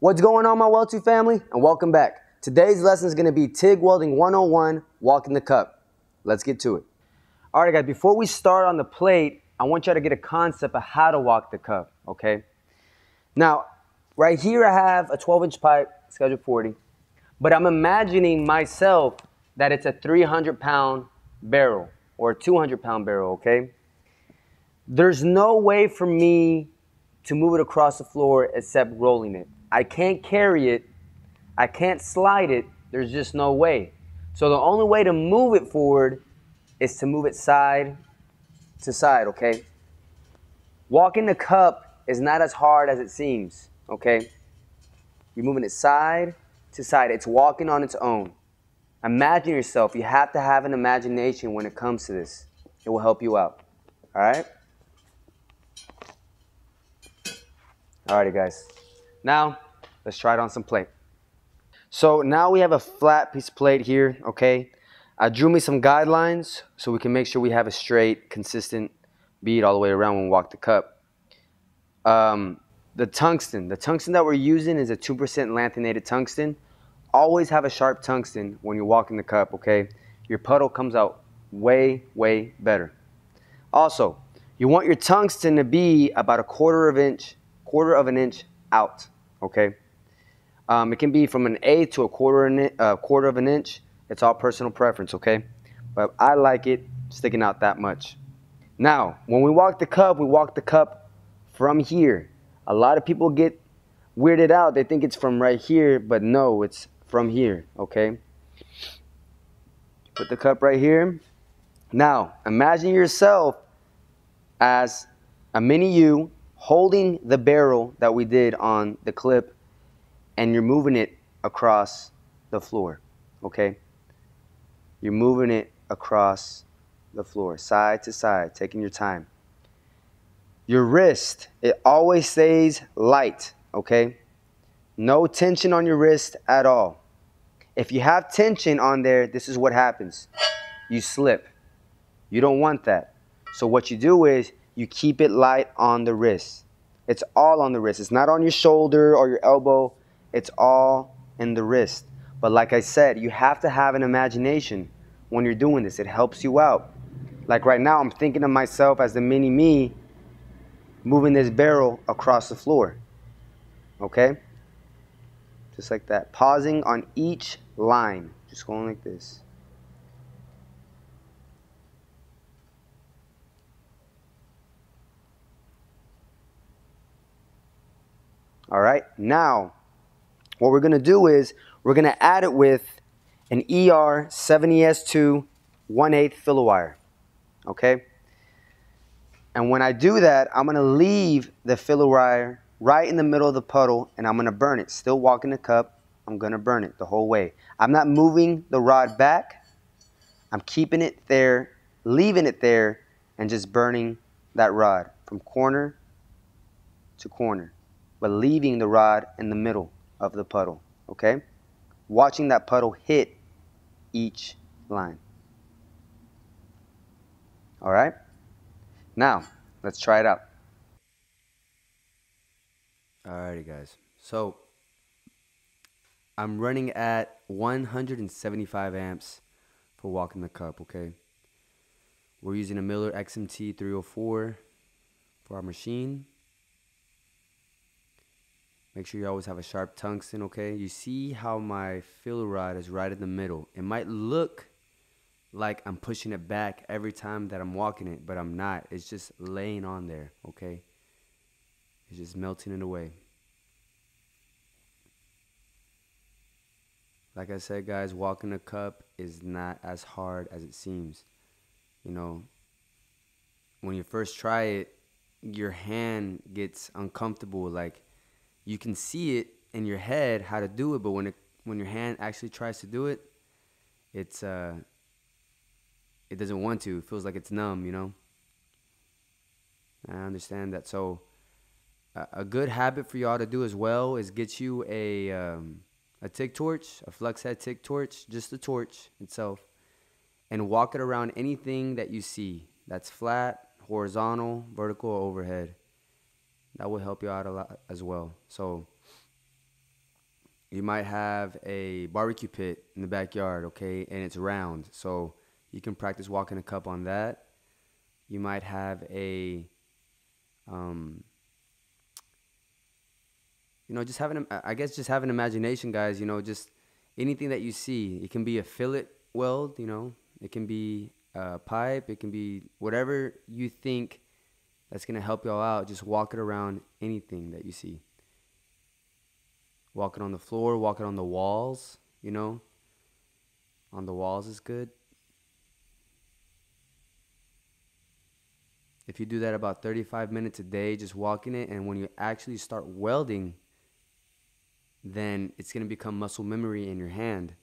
What's going on, my WeldTube family? And welcome back. Today's lesson is going to be TIG Welding 101, Walking the Cup. Let's get to it. All right, guys, before we start on the plate, I want y'all to get a concept of how to walk the cup, okay? Now, right here I have a 12-inch pipe, schedule 40, but I'm imagining myself that it's a 300-pound barrel or a 200-pound barrel, okay? There's no way for me to move it across the floor except rolling it. I can't carry it. I can't slide it. There's just no way. So the only way to move it forward is to move it side to side, okay? Walking the cup is not as hard as it seems, okay? You're moving it side to side. It's walking on its own. Imagine yourself. You have to have an imagination when it comes to this. It will help you out. All right? Alrighty, guys. Now, let's try it on some plate. So now we have a flat piece of plate here, okay? I drew me some guidelines so we can make sure we have a straight, consistent bead all the way around when we walk the cup. Um, the tungsten, the tungsten that we're using is a 2% lanthanated tungsten. Always have a sharp tungsten when you're walking the cup, okay? Your puddle comes out way, way better. Also, you want your tungsten to be about a quarter of inch, quarter of an inch out, okay? Um, it can be from an eighth to a quarter, uh, quarter of an inch. It's all personal preference, okay? But I like it sticking out that much. Now, when we walk the cup, we walk the cup from here. A lot of people get weirded out. They think it's from right here, but no, it's from here, okay? Put the cup right here. Now, imagine yourself as a mini you holding the barrel that we did on the clip and you're moving it across the floor, okay? You're moving it across the floor, side to side, taking your time. Your wrist, it always stays light, okay? No tension on your wrist at all. If you have tension on there, this is what happens. You slip. You don't want that. So what you do is you keep it light on the wrist. It's all on the wrist. It's not on your shoulder or your elbow. It's all in the wrist. But like I said, you have to have an imagination when you're doing this. It helps you out. Like right now, I'm thinking of myself as the mini me moving this barrel across the floor. Okay? Just like that. Pausing on each line. Just going like this. All right, now what we're gonna do is we're gonna add it with an ER70S2 1 8 filler wire, okay? And when I do that, I'm gonna leave the filler wire right in the middle of the puddle and I'm gonna burn it. Still walking the cup, I'm gonna burn it the whole way. I'm not moving the rod back. I'm keeping it there, leaving it there, and just burning that rod from corner to corner but leaving the rod in the middle of the puddle, okay? Watching that puddle hit each line. All right? Now, let's try it out. Alrighty, guys. So, I'm running at 175 amps for walking the cup, okay? We're using a Miller XMT 304 for our machine. Make sure you always have a sharp tungsten, okay? You see how my filler rod is right in the middle. It might look like I'm pushing it back every time that I'm walking it, but I'm not. It's just laying on there, okay? It's just melting it away. Like I said, guys, walking a cup is not as hard as it seems. You know, when you first try it, your hand gets uncomfortable. Like, you can see it in your head how to do it, but when it when your hand actually tries to do it, it's uh it doesn't want to. It feels like it's numb, you know. I understand that. So a good habit for y'all to do as well is get you a um, a TIG torch, a flex head TIG torch, just the torch itself, and walk it around anything that you see that's flat, horizontal, vertical, overhead that will help you out a lot as well. So you might have a barbecue pit in the backyard, okay, and it's round. So you can practice walking a cup on that. You might have a, um, you know, just having, I guess, just have an imagination, guys. You know, just anything that you see. It can be a fillet weld, you know, it can be a pipe, it can be whatever you think that's gonna help y'all out. Just walk it around anything that you see Walk it on the floor, walk it on the walls, you know. On the walls is good. If you do that about 35 minutes a day, just walking it, and when you actually start welding, then it's going to become muscle memory in your hand,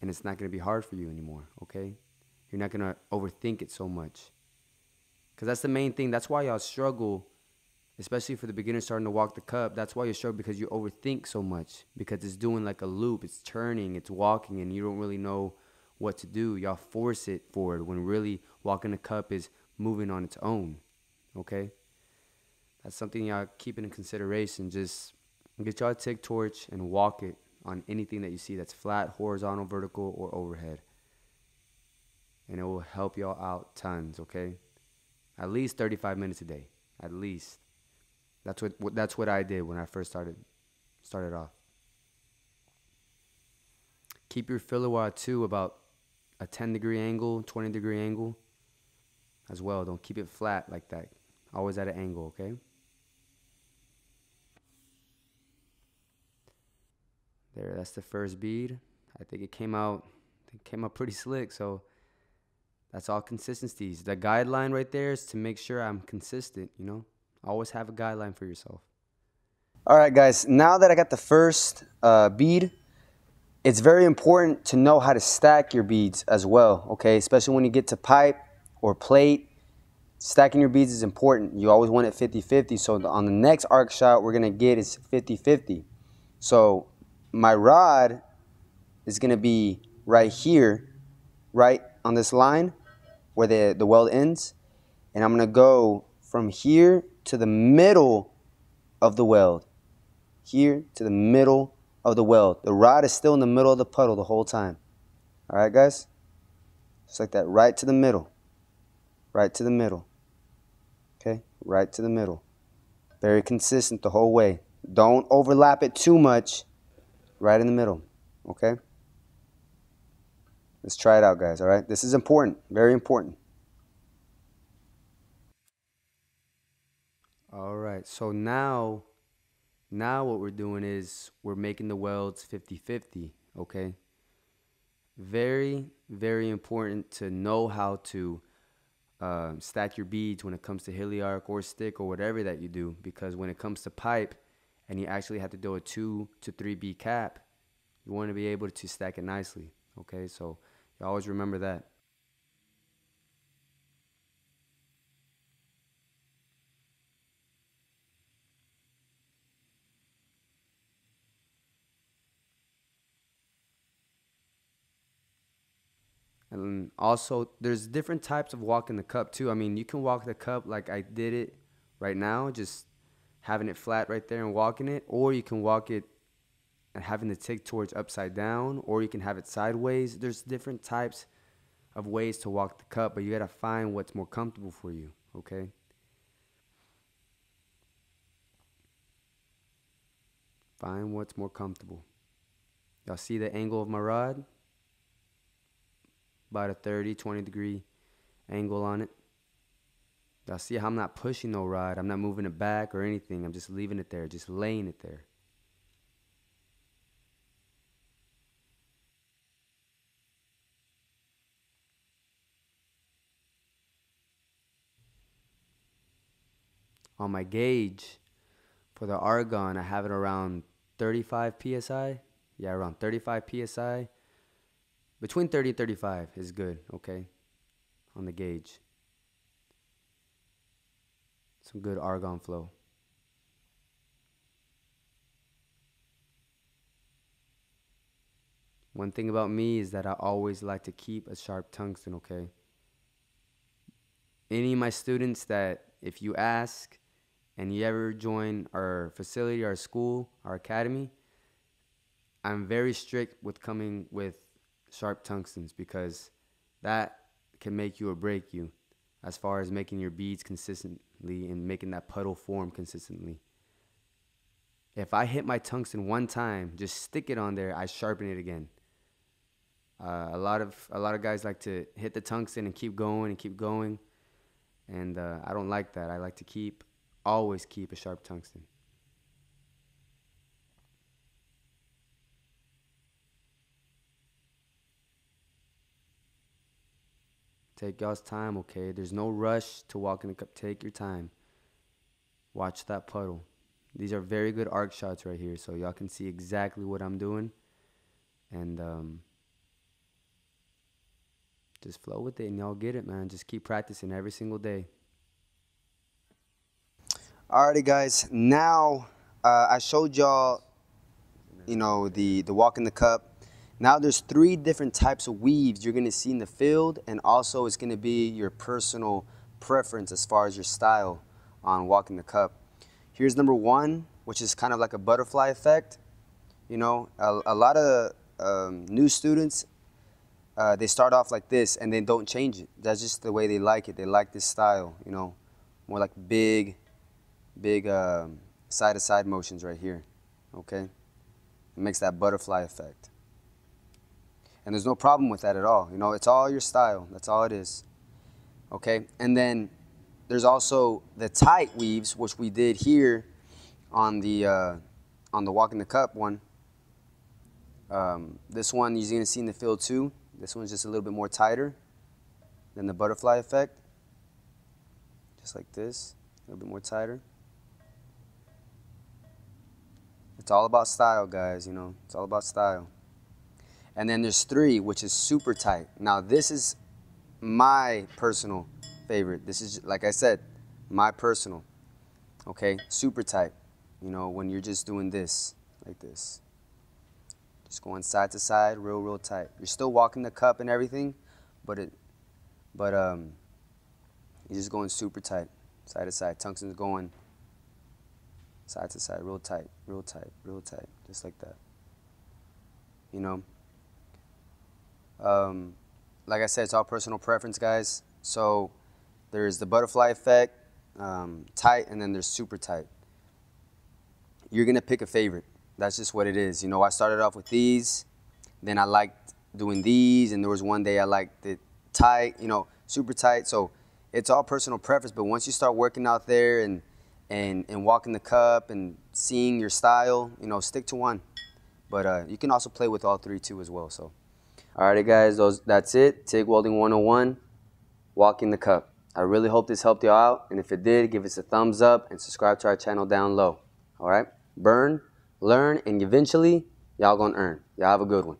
and it's not going to be hard for you anymore, okay? You're not going to overthink it so much. Because that's the main thing. That's why y'all struggle especially for the beginner starting to walk the cup, that's why you struggle because you overthink so much because it's doing like a loop, it's turning, it's walking, and you don't really know what to do. Y'all force it forward when really walking the cup is moving on its own. Okay? That's something y'all keep in consideration. Just get y'all a TIG torch and walk it on anything that you see that's flat, horizontal, vertical, or overhead. And it will help y'all out tons, okay? At least 35 minutes a day. At least. That's what that's what I did when I first started started off. Keep your filler rod too about a 10 degree angle, 20 degree angle as well. Don't keep it flat like that. Always at an angle, okay? There, that's the first bead. I think it came out it came out pretty slick, so that's all consistencies. The guideline right there is to make sure I'm consistent, you know? Always have a guideline for yourself. All right, guys. Now that I got the first uh, bead, it's very important to know how to stack your beads as well, okay? Especially when you get to pipe or plate. Stacking your beads is important. You always want it 50-50. So on the next arc shot we're to get is 50-50. So my rod is to be right here, right on this line where the, the weld ends. And I'm to go from here to the middle of the weld. Here to the middle of the weld. The rod is still in the middle of the puddle the whole time. All right, guys? Just like that, right to the middle. Right to the middle. Okay? Right to the middle. Very consistent the whole way. Don't overlap it too much. Right in the middle. Okay? Let's try it out, guys. All right? This is important. Very important. All right. So now, now what we're doing is we're making the welds 50-50, okay? Very, very important to know how to uh, stack your beads when it comes to heliarc or stick or whatever that you do because when it comes to pipe and you actually have to do a two to three bead cap, you want to be able to stack it nicely, okay? So always remember that. And also, there's different types of walking the cup too. I mean, you can walk the cup like I did it right now, just having it flat right there and walking it, or you can walk it and having the TIG torch upside down, or you can have it sideways. There's different types of ways to walk the cup, but you gotta find what's more comfortable for you, okay? Find what's more comfortable. Y'all see the angle of my rod? about a 30, 20 degree angle on it. Y'all see how I'm not pushing no rod. I'm not moving it back or anything. I'm just leaving it there, just laying it there. On my gauge for the argon, I have it around 35 psi. Yeah, around 35 psi. Between 30 and 35 is good, okay? On the gauge. Some good argon flow. One thing about me is that I always like to keep a sharp tungsten, okay? Any of my students that, if you ask and you ever join our facility, our school, our academy, I'm very strict with coming with sharp tungstens because that can make you or break you as far as making your beads consistently and making that puddle form consistently. If I hit my tungsten one time, just stick it on there, I sharpen it again. Uh, a lot of a lot of guys like to hit the tungsten and keep going and keep going, and uh, I don't like that. I like to keep always keep a sharp tungsten. Take y'all's time, okay? There's no rush to walk in the cup. Take your time. Watch that puddle. These are very good arc shots right here, so y'all can see exactly what I'm doing. And um, just flow with it, and y'all get it, man. Just keep practicing every single day. Alrighty, guys. Now uh, I showed y'all, you know, the the walk in the cup now there's three different types of weaves you're to see in the field and also it's to be your personal preference as far as your style on walking the cup. Here's number one, which is kind of like a butterfly effect. You know, a, a lot of um, new students, uh, they start off like this and they don't change it. That's just the way they like it. They like this style, you know, more like big, big um, side-to-side motions right here, okay? It makes that butterfly effect. And there's no problem with that at all. You know, it's all your style. That's all it is. Okay? And then there's also the tight weaves, which we did here on the uh, on the walk in the cup one. Um, this one you're gonna see in the field too. This one's just a little bit more tighter than the butterfly effect. Just like this, a little bit more tighter. It's all about style, guys, you know. It's all about style. And then there's three, which is super tight. Now, this is my personal favorite. This is, like I said, my personal. Okay, super tight. You know, when you're just doing this, like this. Just going side to side, real, real tight. You're still walking the cup and everything, but it, but um, you're just going super tight, side to side. Tungsten's going side to side, real tight, real tight, real tight, just like that. You know. Um, like I said, it's all personal preference, guys. So there's the butterfly effect, um, tight, and then there's super tight. You're gonna pick a favorite. That's just what it is. You know, I started off with these, then I liked doing these, and there was one day I liked it tight, you know, super tight. So it's all personal preference, but once you start working out there and and and walking the cup and seeing your style, you know, stick to one. But uh, you can also play with all three too as well. So. Alrighty guys, those that's it. TIG Welding 101, walking the cup. I really hope this helped you out, and if it did, give us a thumbs up and subscribe to our channel down low. Alright? Burn, learn, and eventually, y'all gonna earn. Y'all have a good one.